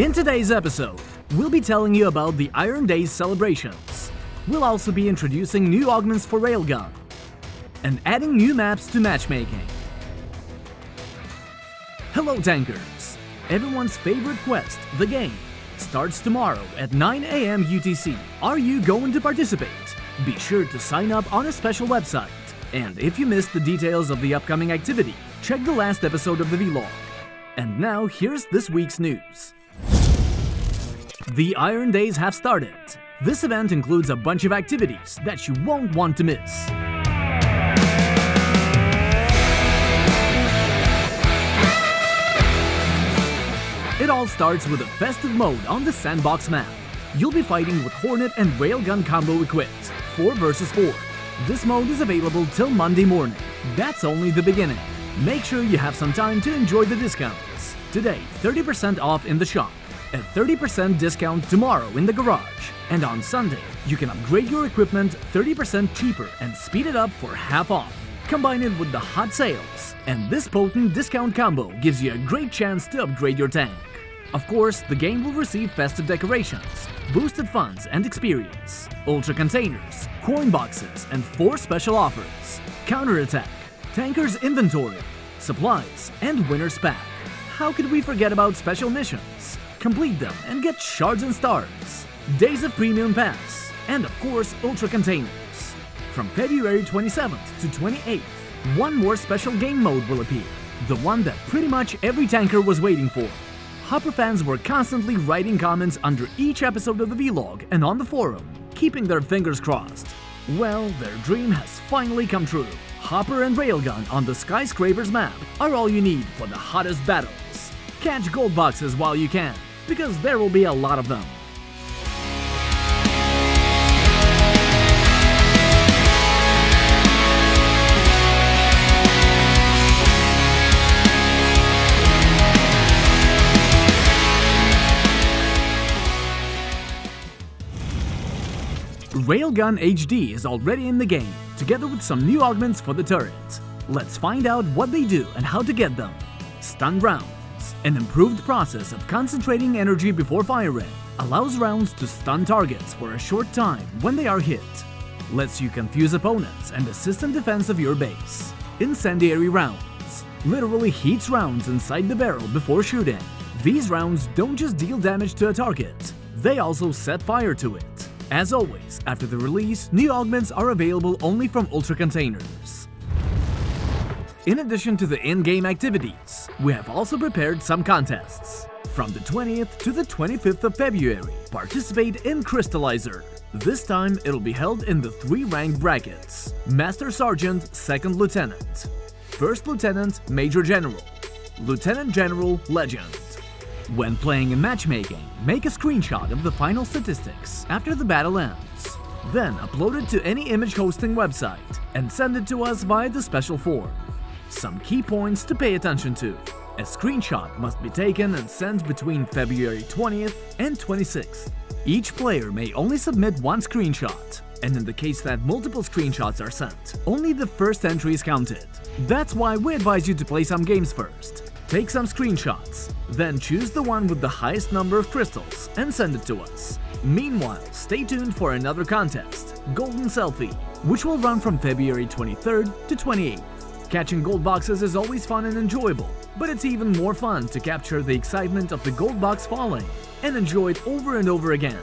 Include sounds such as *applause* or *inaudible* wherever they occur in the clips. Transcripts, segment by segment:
In today's episode, we'll be telling you about the Iron Days celebrations. We'll also be introducing new augments for Railgun and adding new maps to matchmaking. Hello Tankers! Everyone's favorite quest, the game, starts tomorrow at 9 am UTC. Are you going to participate? Be sure to sign up on a special website. And if you missed the details of the upcoming activity, check the last episode of the vlog. And now here's this week's news. The Iron Days have started. This event includes a bunch of activities that you won't want to miss. It all starts with a festive mode on the sandbox map. You'll be fighting with Hornet and Railgun combo equipped, 4 vs 4. This mode is available till Monday morning. That's only the beginning. Make sure you have some time to enjoy the discounts. Today, 30% off in the shop, a 30% discount tomorrow in the garage, and on Sunday, you can upgrade your equipment 30% cheaper and speed it up for half off. Combine it with the hot sales, and this potent discount combo gives you a great chance to upgrade your tank. Of course, the game will receive festive decorations, boosted funds and experience, ultra containers, coin boxes, and four special offers. Counterattack, tankers inventory, supplies, and winner's pack. How could we forget about special missions? Complete them and get shards and stars. Days of Premium Pass, and of course, ultra containers. From February 27th to 28th, one more special game mode will appear. The one that pretty much every tanker was waiting for. Hopper fans were constantly writing comments under each episode of the vlog and on the forum, keeping their fingers crossed. Well, their dream has finally come true. Hopper and Railgun on the Skyscrapers map are all you need for the hottest battles. Catch gold boxes while you can, because there will be a lot of them. Railgun HD is already in the game, together with some new augments for the turret. Let's find out what they do and how to get them. Stun rounds. An improved process of concentrating energy before firing allows rounds to stun targets for a short time when they are hit. Lets you confuse opponents and assist in defense of your base. Incendiary rounds. Literally heats rounds inside the barrel before shooting. These rounds don't just deal damage to a target, they also set fire to it. As always, after the release, new augments are available only from Ultra Containers. In addition to the in-game activities, we have also prepared some contests. From the 20th to the 25th of February, participate in Crystallizer. This time it'll be held in the three rank brackets. Master Sergeant, Second Lieutenant. First Lieutenant, Major General. Lieutenant General, Legend. When playing in matchmaking, make a screenshot of the final statistics after the battle ends. Then upload it to any image hosting website and send it to us via the special form. Some key points to pay attention to. A screenshot must be taken and sent between February 20th and 26th. Each player may only submit one screenshot, and in the case that multiple screenshots are sent, only the first entry is counted. That's why we advise you to play some games first. Take some screenshots, then choose the one with the highest number of crystals and send it to us. Meanwhile, stay tuned for another contest, Golden Selfie, which will run from February 23rd to 28th. Catching gold boxes is always fun and enjoyable, but it's even more fun to capture the excitement of the gold box falling and enjoy it over and over again.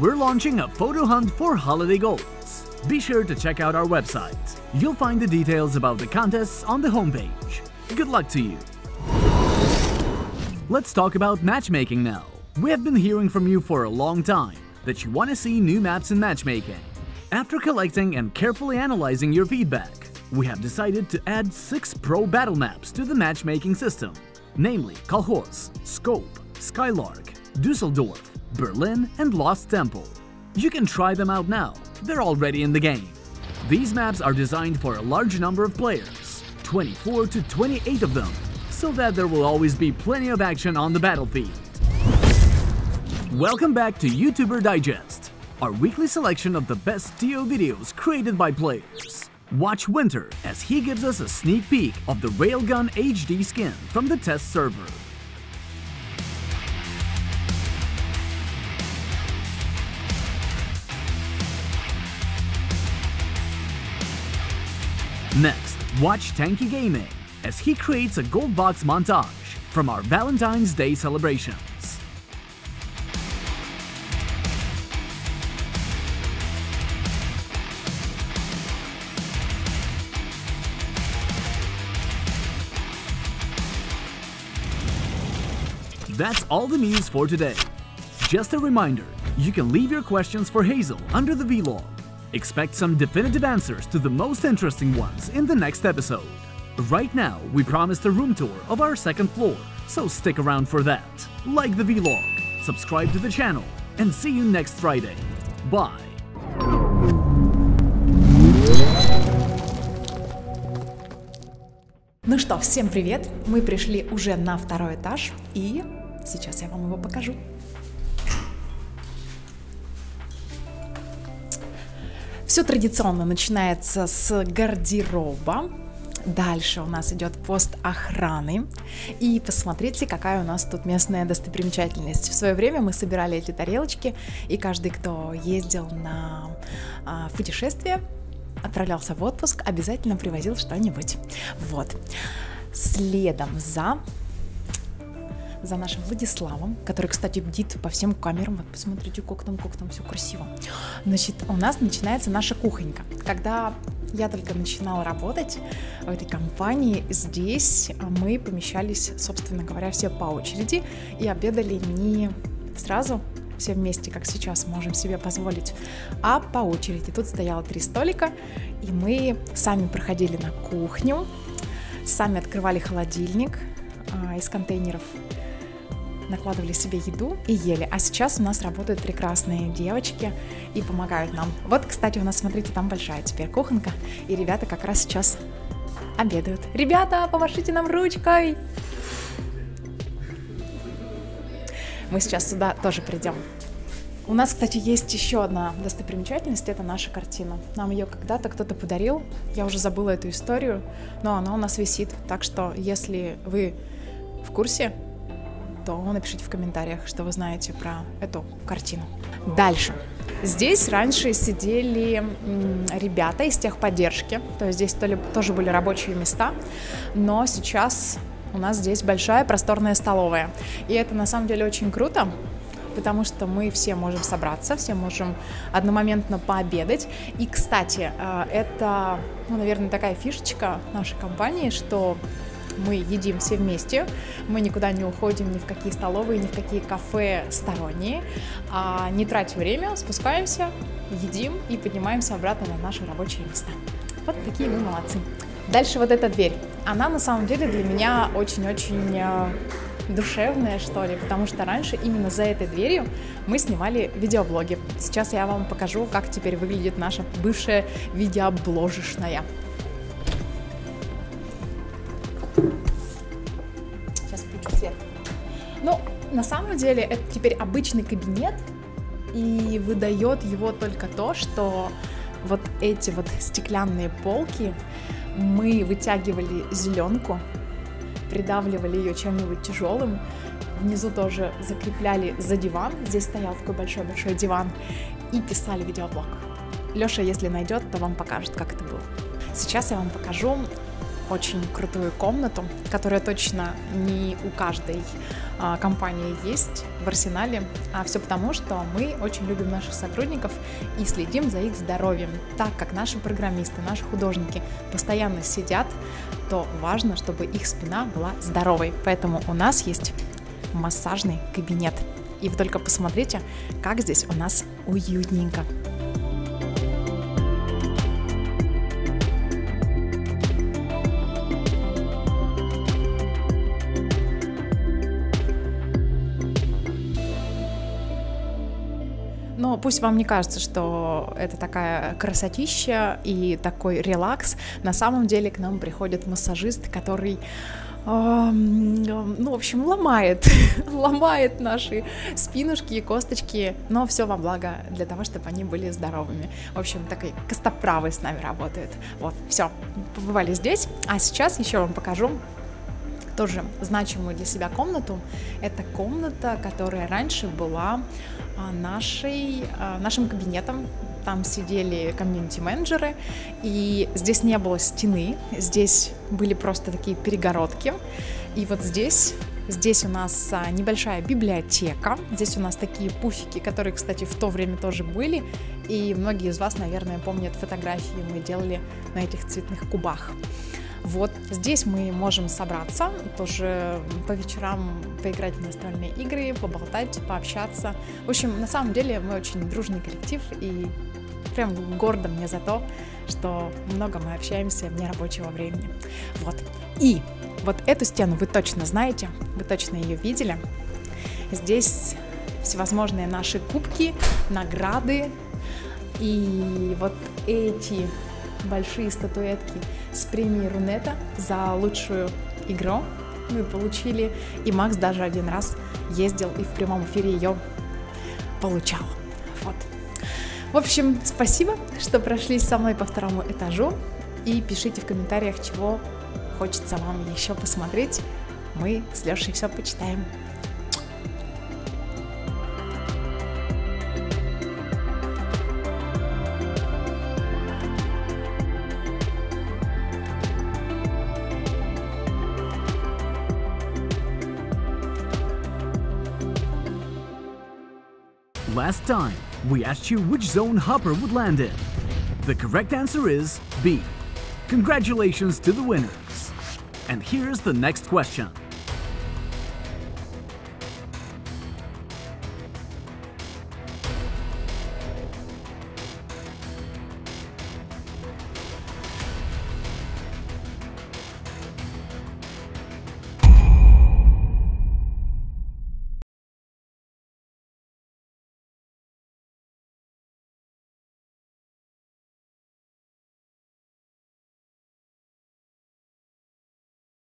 We're launching a photo hunt for holiday golds. Be sure to check out our website. You'll find the details about the contests on the homepage. Good luck to you! Let's talk about matchmaking now. We have been hearing from you for a long time that you want to see new maps in matchmaking. After collecting and carefully analyzing your feedback, we have decided to add 6 pro battle maps to the matchmaking system, namely Kolkhoz, Scope, Skylark, Dusseldorf, Berlin, and Lost Temple. You can try them out now, they're already in the game. These maps are designed for a large number of players, 24 to 28 of them, so that there will always be plenty of action on the battlefield. Welcome back to YouTuber Digest, our weekly selection of the best TO videos created by players. Watch Winter as he gives us a sneak peek of the Railgun HD skin from the test server. Next, watch Tanky Gaming as he creates a gold box montage from our Valentine's Day celebration. That's all the news for today. Just a reminder, you can leave your questions for Hazel under the vlog. Expect some definitive answers to the most interesting ones in the next episode. Right now, we promised a room tour of our second floor, so stick around for that. Like the vlog, subscribe to the channel, and see you next Friday. Bye! Ну что, всем привет! Мы пришли уже на второй этаж, и сейчас я вам его покажу. Все традиционно начинается с гардероба. Дальше у нас идет пост охраны. И посмотрите, какая у нас тут местная достопримечательность. В свое время мы собирали эти тарелочки, и каждый, кто ездил на а, путешествие, отправлялся в отпуск, обязательно привозил что-нибудь. Вот. Следом за за нашим Владиславом, который, кстати, бдит по всем камерам. Вот посмотрите, как там, как там все красиво. Значит, у нас начинается наша кухонька. Когда я только начинала работать в этой компании, здесь мы помещались, собственно говоря, все по очереди и обедали не сразу все вместе, как сейчас можем себе позволить, а по очереди. Тут стояло три столика, и мы сами проходили на кухню, сами открывали холодильник а, из контейнеров накладывали себе еду и ели. А сейчас у нас работают прекрасные девочки и помогают нам. Вот, кстати, у нас, смотрите, там большая теперь кухонка, и ребята как раз сейчас обедают. Ребята, помашите нам ручкой! Мы сейчас сюда тоже придем. У нас, кстати, есть еще одна достопримечательность, это наша картина. Нам ее когда-то кто-то подарил, я уже забыла эту историю, но она у нас висит. Так что, если вы в курсе, то напишите в комментариях, что вы знаете про эту картину. Дальше. Здесь раньше сидели ребята из техподдержки, то есть здесь тоже были рабочие места, но сейчас у нас здесь большая просторная столовая. И это на самом деле очень круто, потому что мы все можем собраться, все можем одномоментно пообедать. И, кстати, э, это, ну, наверное, такая фишечка нашей компании, что мы едим все вместе, мы никуда не уходим ни в какие столовые, ни в какие кафе сторонние, а не тратим время, спускаемся, едим и поднимаемся обратно на наши рабочие места. Вот такие мы молодцы. Дальше вот эта дверь. Она на самом деле для меня очень-очень э, душевная, что ли, потому что раньше именно за этой дверью мы снимали видеоблоги. Сейчас я вам покажу, как теперь выглядит наша бывшая видеобложечная. Ну, на самом деле, это теперь обычный кабинет, и выдает его только то, что вот эти вот стеклянные полки мы вытягивали зеленку, придавливали ее чем-нибудь тяжелым, внизу тоже закрепляли за диван, здесь стоял такой большой-большой диван, и писали видеоблог. Леша, если найдет, то вам покажет, как это было. Сейчас я вам покажу очень крутую комнату, которая точно не у каждой а, компании есть в арсенале, а все потому, что мы очень любим наших сотрудников и следим за их здоровьем. Так как наши программисты, наши художники постоянно сидят, то важно, чтобы их спина была здоровой. Поэтому у нас есть массажный кабинет. И вы только посмотрите, как здесь у нас уютненько. Но пусть вам не кажется, что это такая красотища и такой релакс. На самом деле к нам приходит массажист, который ну, в общем, ломает, *laughs* ломает наши спинушки и косточки, но все во благо для того, чтобы они были здоровыми. В общем, такой костоправый с нами работает. Вот, все, побывали здесь, а сейчас еще вам покажу тоже значимую для себя комнату. Это комната, которая раньше была нашей, а, нашим кабинетом. Там сидели комьюнити-менеджеры, и здесь не было стены, здесь были просто такие перегородки. И вот здесь Здесь у нас а, небольшая библиотека. Здесь у нас такие пуфики, которые, кстати, в то время тоже были. И многие из вас, наверное, помнят фотографии мы делали на этих цветных кубах. Вот здесь мы можем собраться, тоже по вечерам поиграть в настольные игры, поболтать, пообщаться. В общем, на самом деле мы очень дружный коллектив и прям гордо мне за то, что много мы общаемся вне рабочего времени. Вот. И вот эту стену вы точно знаете, вы точно ее видели. Здесь всевозможные наши кубки, награды. И вот эти большие статуэтки с премией Рунета за лучшую игру мы получили. И Макс даже один раз ездил и в прямом эфире ее получал. Вот. В общем, спасибо, что прошлись со мной по второму этажу. И пишите в комментариях, чего хочется вам еще посмотреть. Мы с Лешей все почитаем. Last time, we asked you which zone Hopper would land in. The correct answer is B. Congratulations to the winners. And here's the next question.